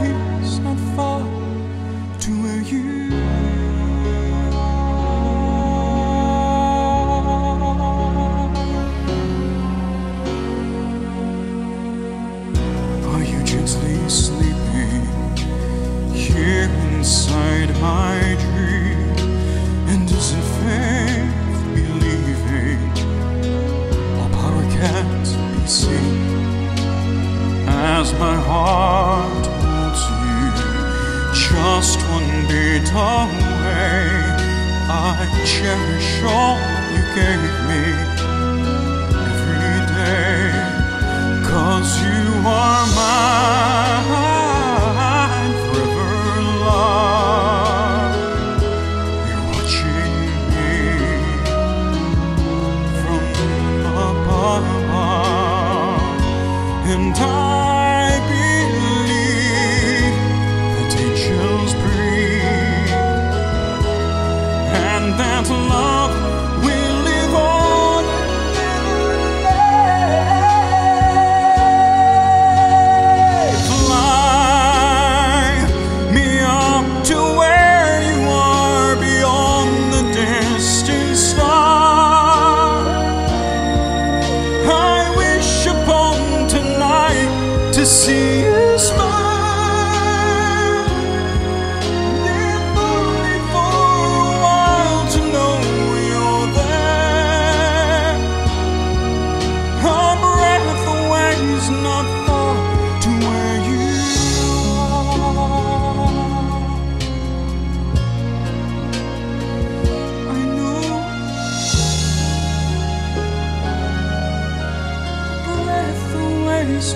it's not far to where you are. Are you gently sleeping here inside my dream? And isn't faith believing all power can't be seen? As my heart just one beat away, I cherish all you gave me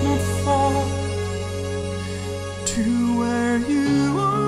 not far to where you